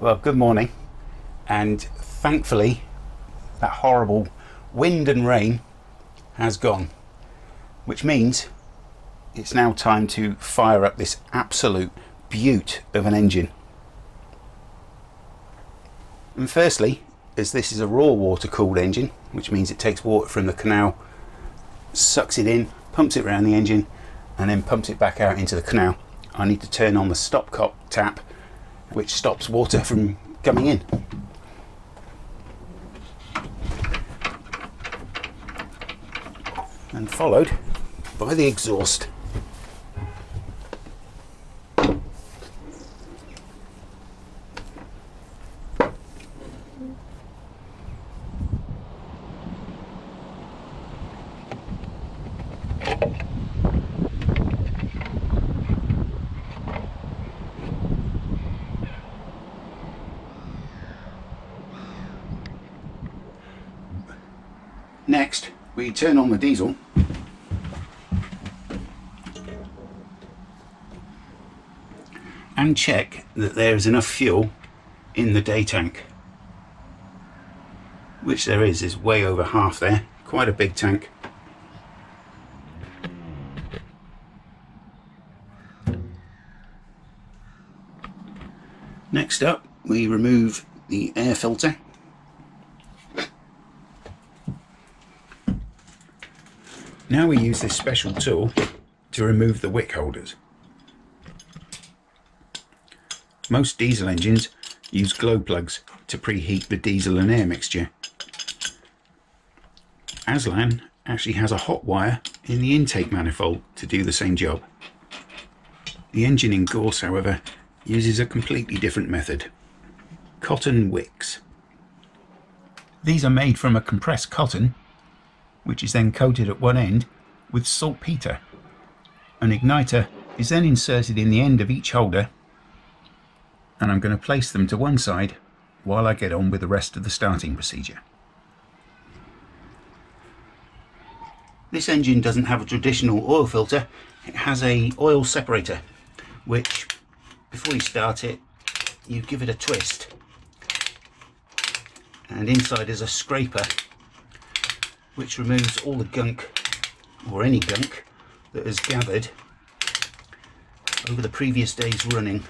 Well, good morning. And thankfully, that horrible wind and rain has gone, which means it's now time to fire up this absolute beaut of an engine. And firstly, as this is a raw water cooled engine, which means it takes water from the canal, sucks it in, pumps it around the engine, and then pumps it back out into the canal. I need to turn on the stopcock tap which stops water from coming in. And followed by the exhaust. Next, we turn on the diesel. And check that there is enough fuel in the day tank. Which there is, is way over half there. Quite a big tank. Next up, we remove the air filter Now we use this special tool to remove the wick holders. Most diesel engines use glow plugs to preheat the diesel and air mixture. Aslan actually has a hot wire in the intake manifold to do the same job. The engine in Gorse, however, uses a completely different method. Cotton wicks. These are made from a compressed cotton which is then coated at one end with saltpeter. An igniter is then inserted in the end of each holder and I'm going to place them to one side while I get on with the rest of the starting procedure. This engine doesn't have a traditional oil filter, it has a oil separator which before you start it you give it a twist and inside is a scraper which removes all the gunk or any gunk that has gathered over the previous day's running.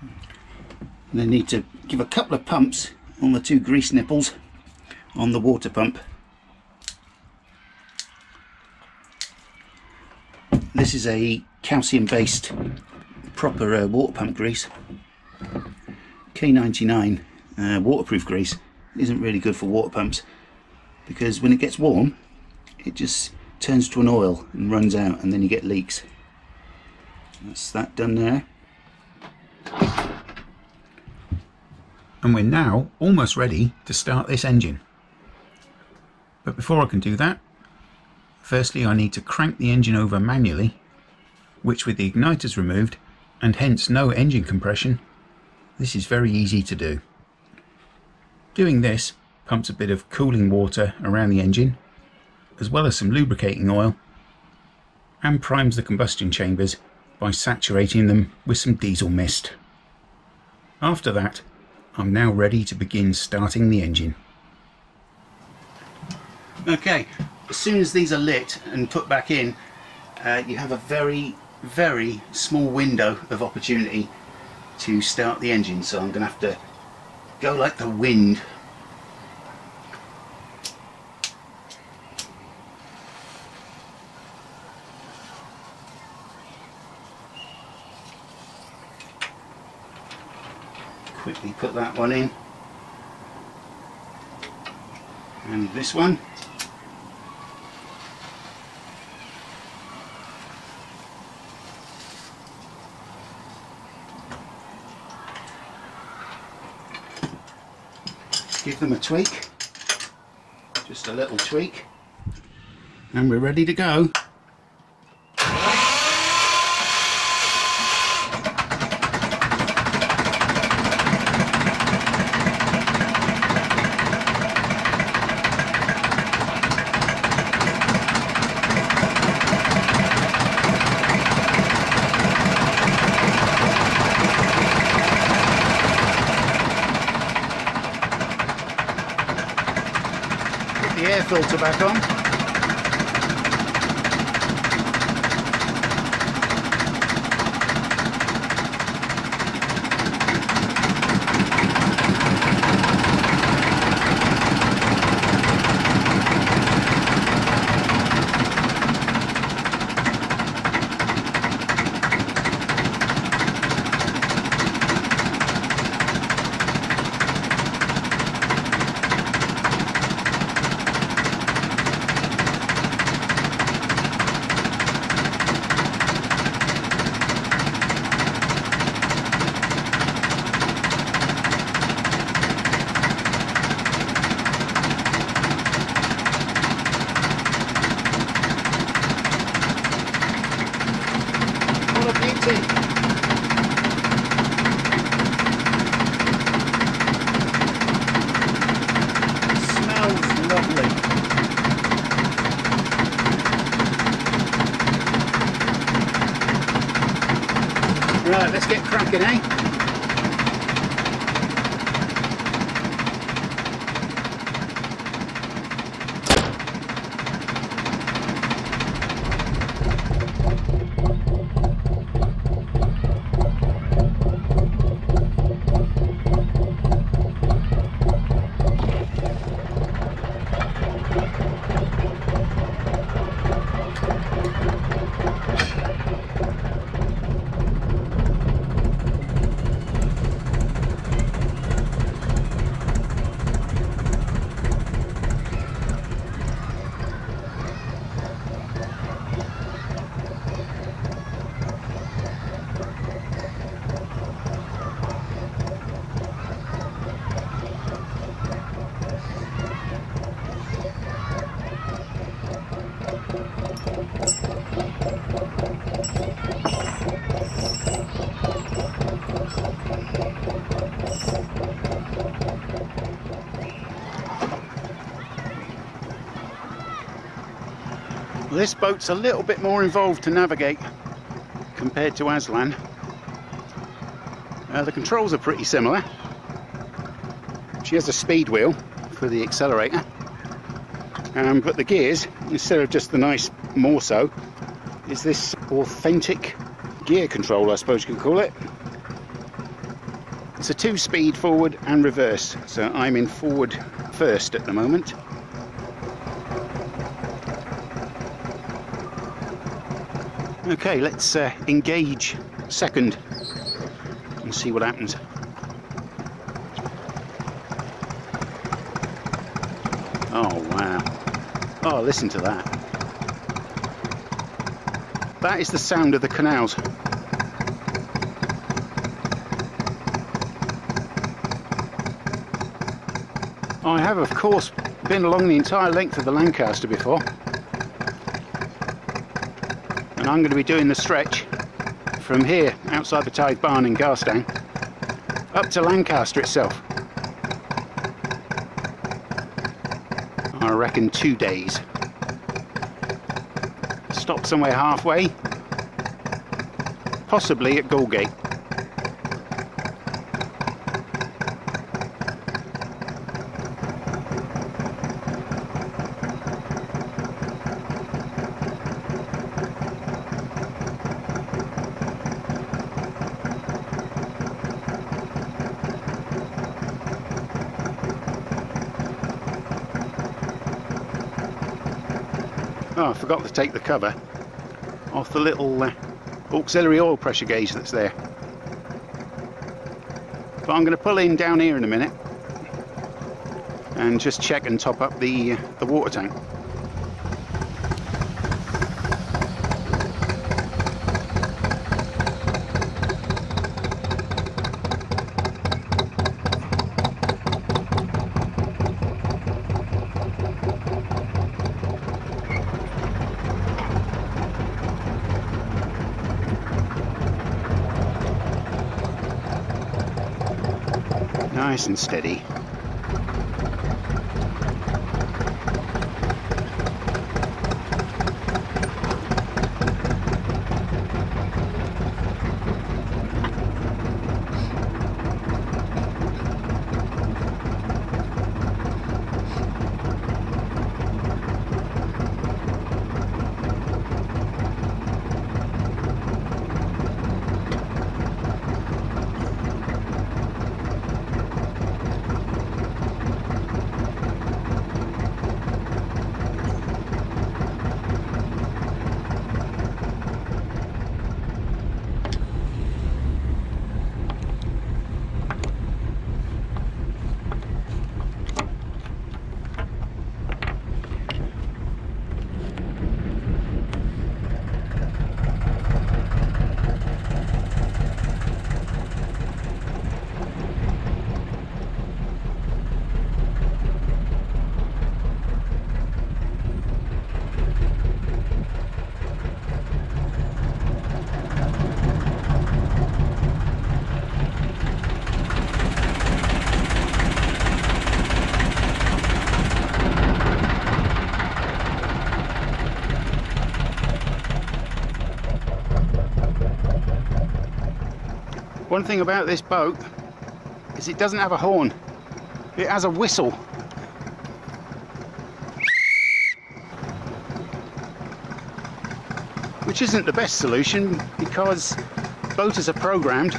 And then need to give a couple of pumps on the two grease nipples on the water pump. This is a calcium based proper uh, water pump grease. K99 uh, waterproof grease isn't really good for water pumps because when it gets warm it just turns to an oil and runs out and then you get leaks. That's that done there. And we're now almost ready to start this engine. But before I can do that firstly I need to crank the engine over manually which with the igniters removed and hence no engine compression this is very easy to do. Doing this pumps a bit of cooling water around the engine, as well as some lubricating oil, and primes the combustion chambers by saturating them with some diesel mist. After that, I'm now ready to begin starting the engine. Okay, as soon as these are lit and put back in, uh, you have a very, very small window of opportunity to start the engine. So I'm going to have to go like the wind quickly put that one in. And this one. Give them a tweak. Just a little tweak. And we're ready to go filter back on. This boat's a little bit more involved to navigate compared to Aslan. Uh, the controls are pretty similar. She has a speed wheel for the accelerator, um, but the gears, instead of just the nice Morso, is this authentic gear control, I suppose you could call it. It's a two-speed forward and reverse, so I'm in forward first at the moment. Okay, let's uh, engage second and see what happens. Oh wow. Oh, listen to that. That is the sound of the canals. I have of course been along the entire length of the Lancaster before I'm going to be doing the stretch from here outside the Tithe Barn in Garstang up to Lancaster itself. I reckon two days. Stop somewhere halfway, possibly at Galgate. Oh, I forgot to take the cover off the little uh, auxiliary oil pressure gauge that's there. But I'm going to pull in down here in a minute and just check and top up the, uh, the water tank. Nice and steady. One thing about this boat is it doesn't have a horn. It has a whistle. Which isn't the best solution because boaters are programmed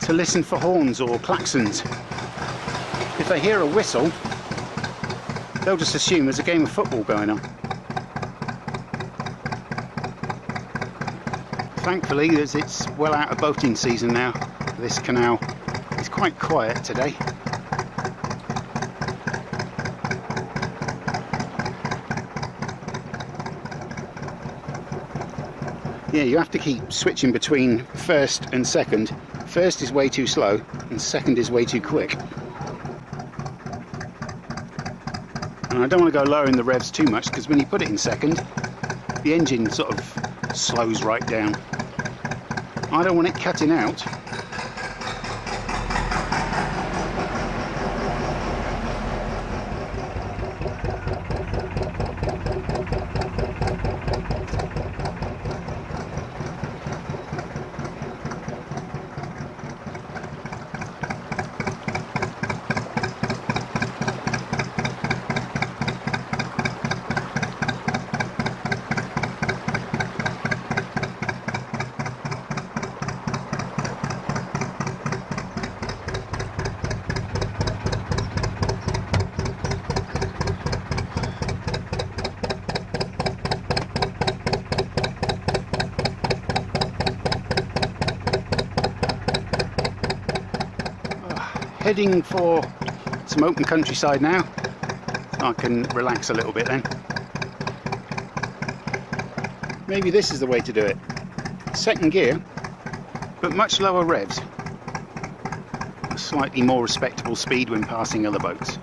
to listen for horns or klaxons. If they hear a whistle, they'll just assume there's a game of football going on. Thankfully, as it's well out of boating season now, this canal is quite quiet today. Yeah, you have to keep switching between first and second. First is way too slow, and second is way too quick. And I don't want to go lowering the revs too much because when you put it in second, the engine sort of slows right down. I don't want it cutting out heading for some open countryside now. I can relax a little bit then. Maybe this is the way to do it. Second gear, but much lower revs. A slightly more respectable speed when passing other boats.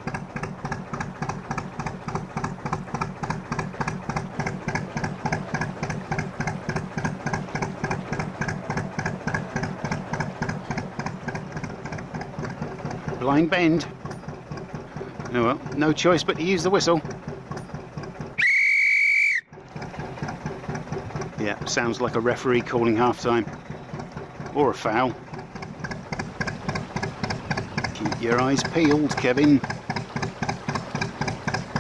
Blind bend. Oh well, no choice but to use the whistle. Yeah, sounds like a referee calling half time. Or a foul. Keep your eyes peeled, Kevin.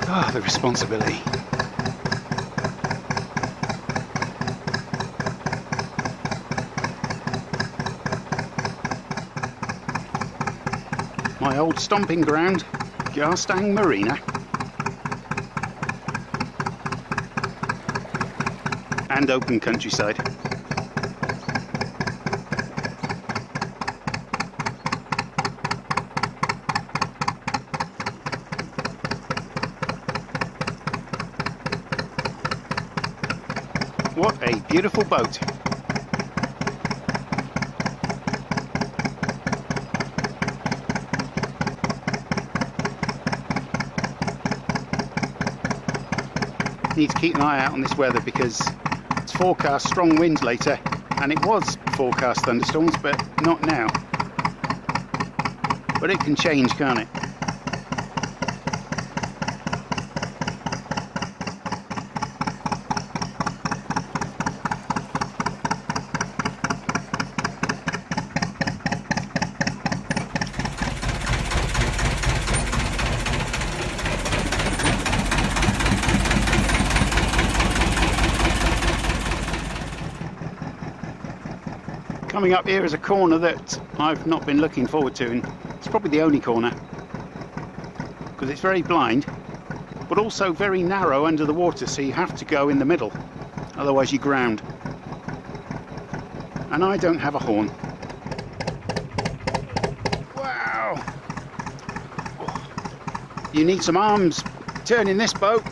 Ah, oh, the responsibility. My old stomping ground, Garstang Marina. And open countryside. What a beautiful boat. Need to keep an eye out on this weather because it's forecast strong winds later and it was forecast thunderstorms but not now. But it can change can't it Coming up here is a corner that I've not been looking forward to and it's probably the only corner because it's very blind but also very narrow under the water so you have to go in the middle otherwise you ground. And I don't have a horn. Wow! You need some arms. Turning this boat.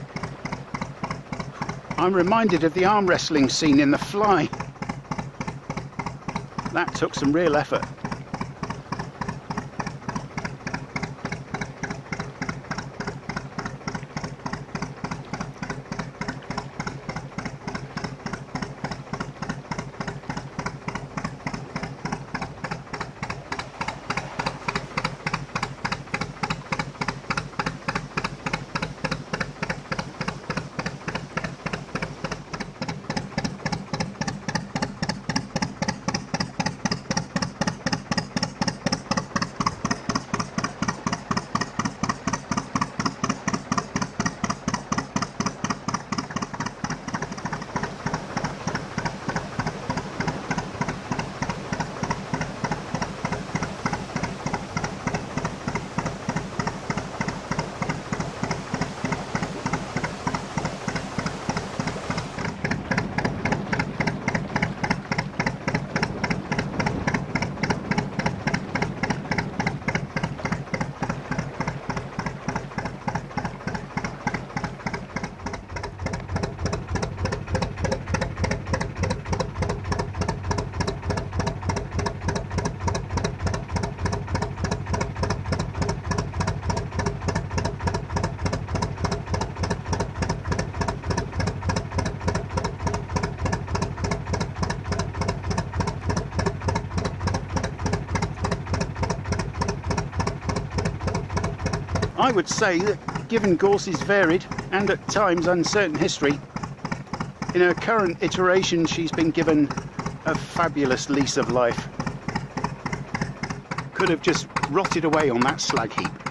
I'm reminded of the arm wrestling scene in The Fly that took some real effort. I would say that given Gorse's varied and at times uncertain history, in her current iteration she's been given a fabulous lease of life. Could have just rotted away on that slag heap.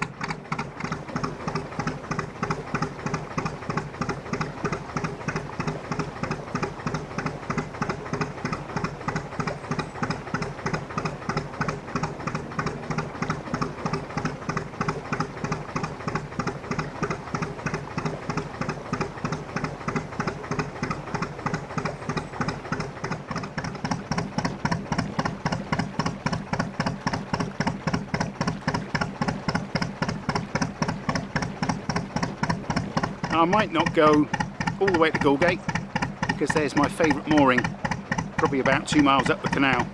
I might not go all the way to Galgate because there's my favourite mooring, probably about two miles up the canal.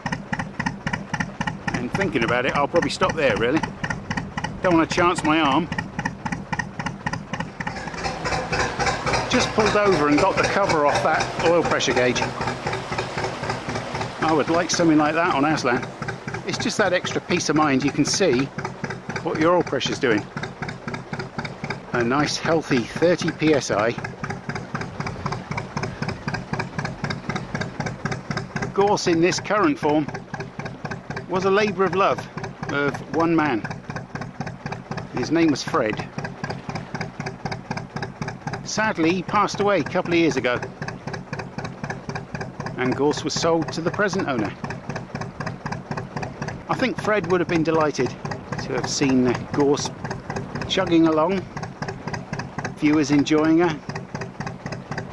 And thinking about it, I'll probably stop there really. Don't want to chance my arm. Just pulled over and got the cover off that oil pressure gauge. I would like something like that on Aslan. It's just that extra peace of mind you can see what your oil pressure's doing a nice healthy 30 psi Gorse in this current form was a labour of love of one man. His name was Fred. Sadly he passed away a couple of years ago. And Gorse was sold to the present owner. I think Fred would have been delighted to have seen Gorse chugging along viewers enjoying her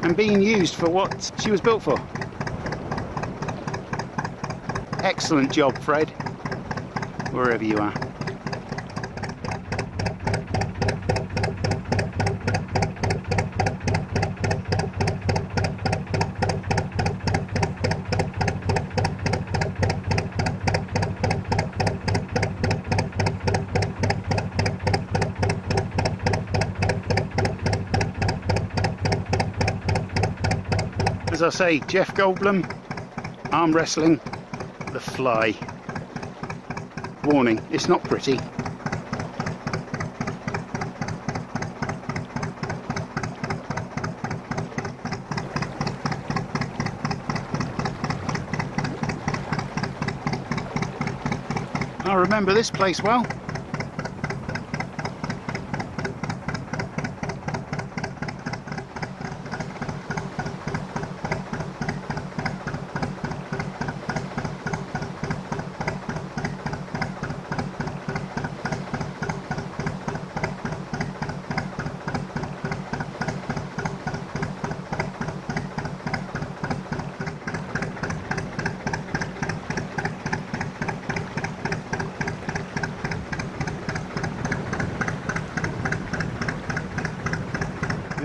and being used for what she was built for. Excellent job, Fred, wherever you are. I say, Jeff Goldblum, arm wrestling, the fly. Warning, it's not pretty. I remember this place well.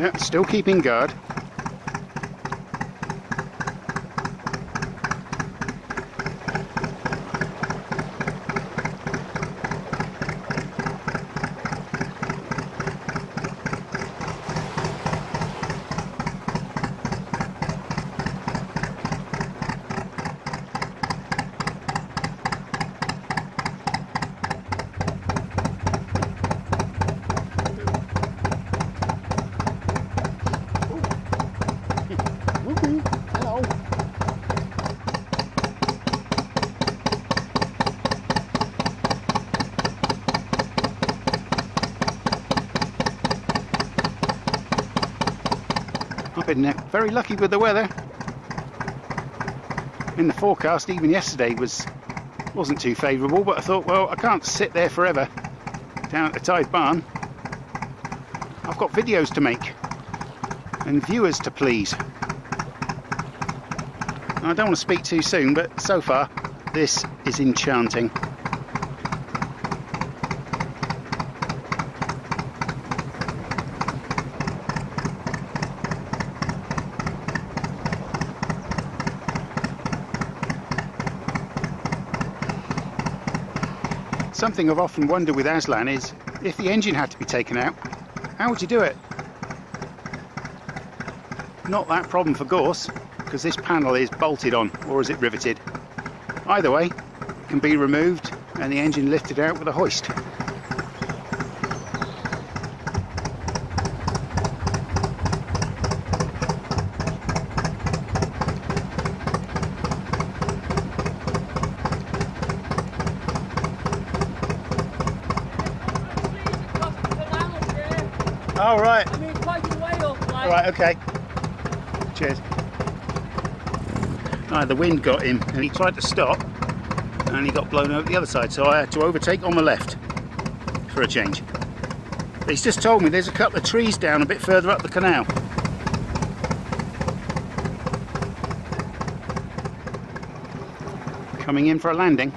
Yeah, still keeping guard. I've been uh, very lucky with the weather. In the forecast, even yesterday, was wasn't too favourable, but I thought, well, I can't sit there forever down at the Tithe Barn. I've got videos to make and viewers to please. I don't want to speak too soon, but so far, this is enchanting. Something I've often wondered with Aslan is if the engine had to be taken out, how would you do it? Not that problem for Gorse, because this panel is bolted on, or is it riveted? Either way, it can be removed and the engine lifted out with a hoist. All right. I mean, quite a way up, like. All right, okay. Cheers. Right, the wind got him and he tried to stop and he got blown over the other side so I had to overtake on the left for a change. But he's just told me there's a couple of trees down a bit further up the canal. Coming in for a landing.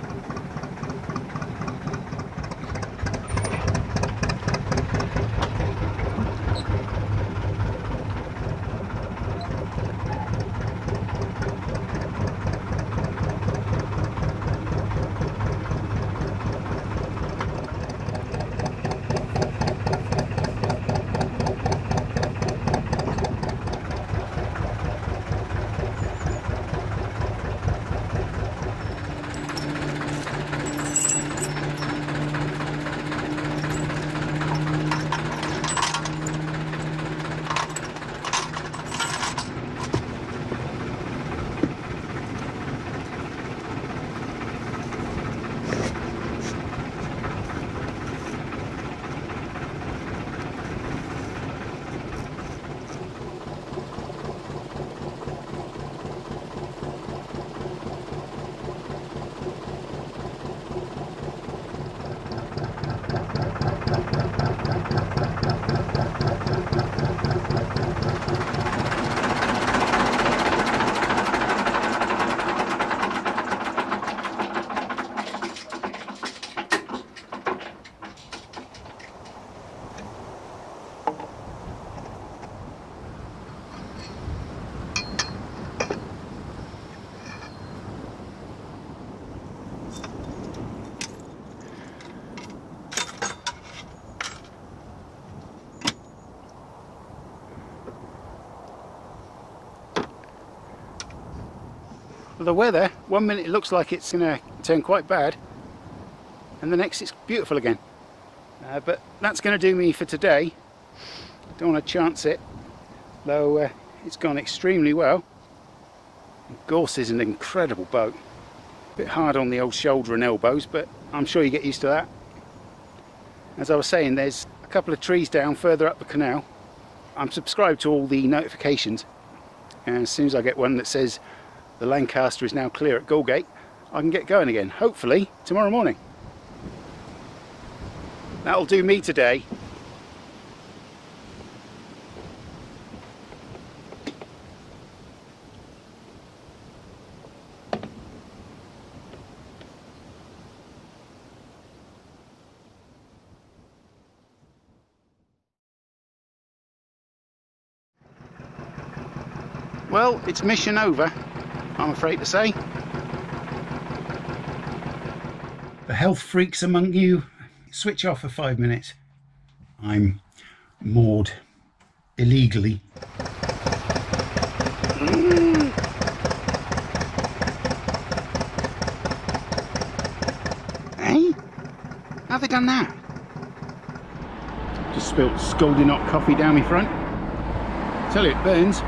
The weather, one minute it looks like it's going to turn quite bad, and the next it's beautiful again. Uh, but that's going to do me for today. Don't want to chance it, though uh, it's gone extremely well. Gorse is an incredible boat. A bit hard on the old shoulder and elbows, but I'm sure you get used to that. As I was saying, there's a couple of trees down further up the canal. I'm subscribed to all the notifications, and as soon as I get one that says the Lancaster is now clear at Galgate, I can get going again, hopefully tomorrow morning. That'll do me today. Well, it's mission over. I'm afraid to say. The health freaks among you, switch off for five minutes. I'm moored illegally. Eh? Hey? How they done that? Just spilt scalding hot coffee down my front. Tell you it burns.